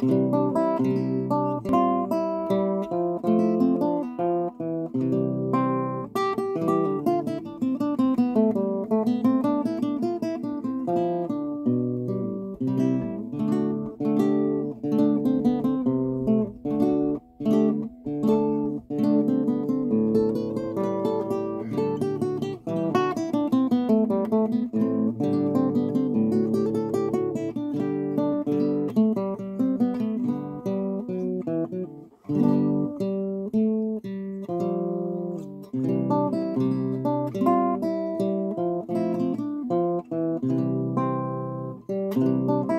Música you.